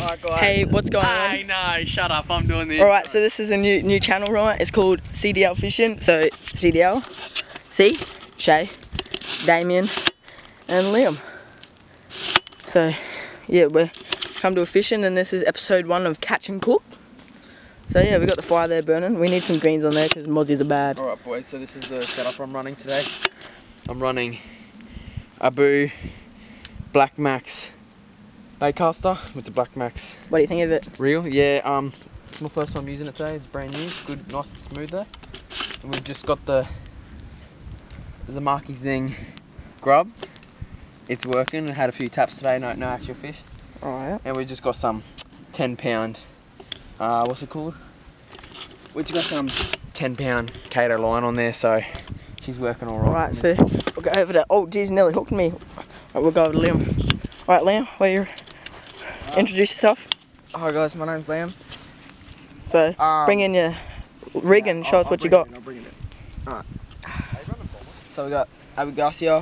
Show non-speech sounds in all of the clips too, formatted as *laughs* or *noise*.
Alright guys. Hey, what's going on? Hey, no, shut up. I'm doing this. Alright, so this is a new new channel, right? It's called CDL Fishing. So CDL, C, Chay, Damien, and Liam. So yeah, we're come to a fishing and this is episode one of Catch and Cook. So yeah, we got the fire there burning. We need some greens on there because mozzies are bad. Alright boys, so this is the setup I'm running today. I'm running Abu Black Max baitcaster with the Black Max What do you think of it? Real? Yeah, um, it's my first time using it today. It's brand new. It's good, nice and smooth there. And we've just got the the Marky Zing grub. It's working. It had a few taps today. No, no actual fish. Alright. And we just got some 10 pound, uh, what's it called? We just got some 10 pound Kato line on there, so she's working all right. Alright, so we'll go over to. Oh, geez, nearly hooked me. Alright, we'll go over to Liam. Alright, Liam, where you? Introduce yourself. Hi guys, my name's Liam. So Um, bring in your rig and show us what you got. So we got Abu Garcia,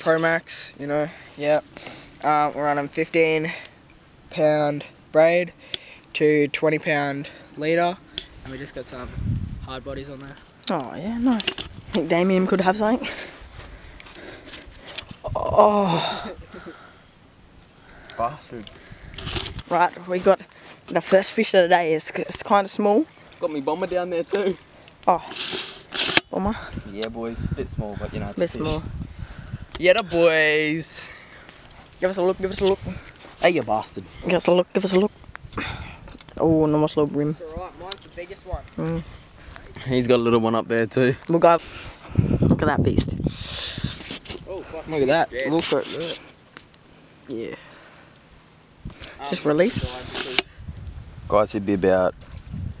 Pro Max, you know, yeah. Um, we're running 15 pound braid to 20 pound leader, and we just got some hard bodies on there. Oh yeah, nice. I think Damien could have something. Oh, Bastard. Right, we got the first fish of the day. It's, it's kind of small. Got me bomber down there too. Oh, bomber, Yeah, boys. Bit small, but you know, it's bit a fish. small. Yeah, the boys. Give us a look. Give us a look. Hey, you bastard. Give us a look. Give us a look. Oh, nice little bream. It's alright, mine's the biggest one. Mm. He's got a little one up there too. We'll go. Look at that beast. Oh, fuck. Look at that. Yeah. Look at that. Yeah. Just release. Guys, he'd be about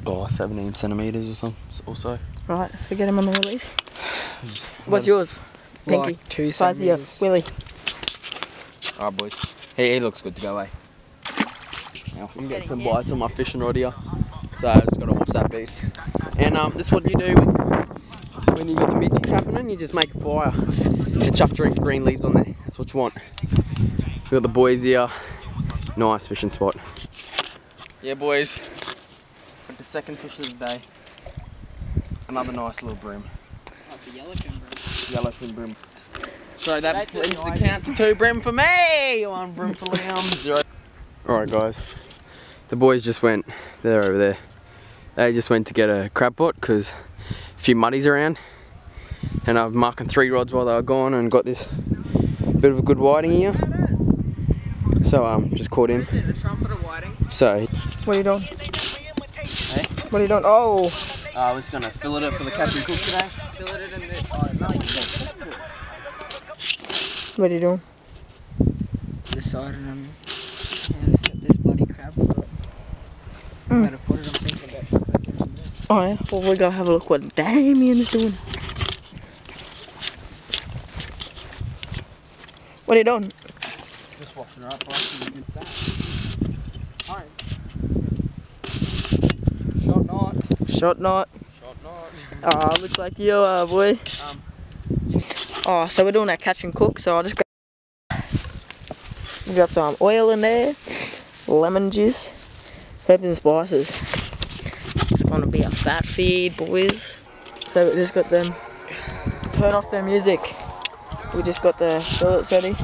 oh, 17 centimeters or something, or so. Right, so get him on the release. *sighs* What's yours? Pinky. Like two Five year. centimeters. Willie. Alright, boys. He, he looks good to go, eh? Now, I'm getting some bites on my fishing rod here, so I just gotta watch that beast. And um, this is what you do when, when you got the midget happening. You just make a fire and chuck drink green leaves on there. That's what you want. We got the boys here. Nice fishing spot. Yeah, boys. Got the second fish of the day. Another nice little bream. Oh, it's a yellowfin, bro. Yellowfin bream. So that brings the count to two bream for me. One bream for Liam. Zero. Alright guys. The boys just went, they're over there. They just went to get a crab pot because a few muddies around. And I've marking three rods while they were gone and got this bit of a good whiting here. So um just caught him. The trumpeter whiting. So What are you doing? What are you doing? Oh, uh, we're just gonna fill it up for the captain cook today. Fill it in the. Oh, no, you don't. what are you doing? Decided on how to set this bloody crab. But Mm. How to put it, I'm thinking about. Yeah, well we gotta have a look what Damien's doing. What are you doing? Just washing her up right against that. Alright. Shot knot. Shot knot. Shot not. Oh, ah, looks like you are, boy. Um, Oh, so we're doing our catch and cook, so I'll just go. We got some oil in there, lemon juice, herbs and spices. It's gonna be a fat feed, boys. So we just got them. Turn off their music. We just got the fillets ready.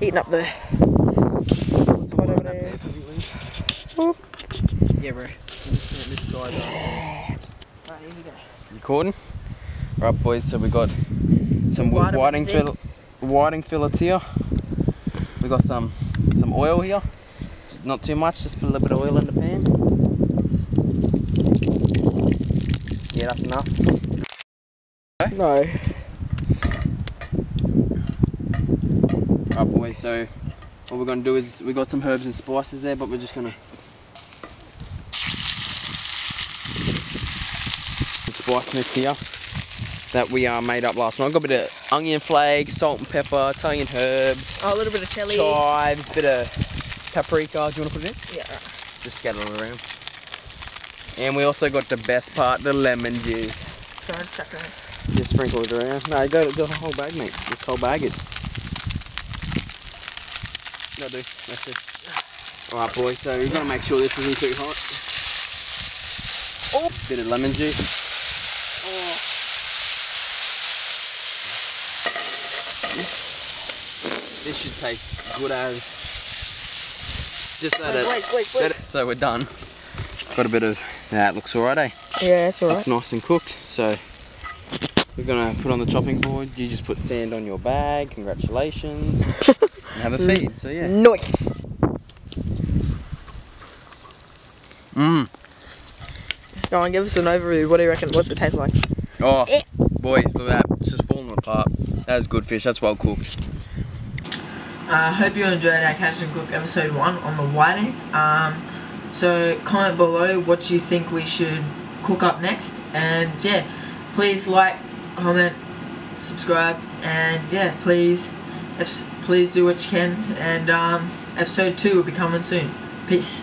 Heating up the over there. Yeah, bro. Recording? Right boys, so we got some whiting, fill, whiting fillets here. We got some some oil here. Not too much, just put a little bit of oil in the pan. Yeah, that's enough. No. So what we're gonna do is we got some herbs and spices there, but we're just gonna spice mix here that we uh, made up last night. Got a bit of onion flakes, salt and pepper, Italian herbs, Oh, a little bit of chili. chives, bit of paprika. Do you want to put it in? Yeah. Just scatter it around. And we also got the best part, the lemon juice. So just chuck it in. Just sprinkle it around. No, you got the whole bag, mate. Just whole bag it. No, do. That's it. Alright boys, so we've got to make sure this isn't too hot. Oh. Bit of lemon juice. This should taste good as. Just let it. Wait, wait, let it- So we're done. Got a bit of. That looks alright, eh? Yeah, that's alright. Looks nice and cooked. So we're gonna put on the chopping board. You just put sand on your bag. Congratulations. *laughs* and have a feed. So yeah. Nice. Mmm. Go on, give us an overview. What do you reckon? What's it taste like? Oh, Eh. boys, look at that. It's just falling apart. That is good fish. That's well cooked. I uh, hope you enjoyed our Catch and Cook episode one on the whiting. Um, so comment below what you think we should cook up next, and yeah, please like, comment, subscribe, and yeah, please, eps- please do what you can. And um, episode two will be coming soon. Peace.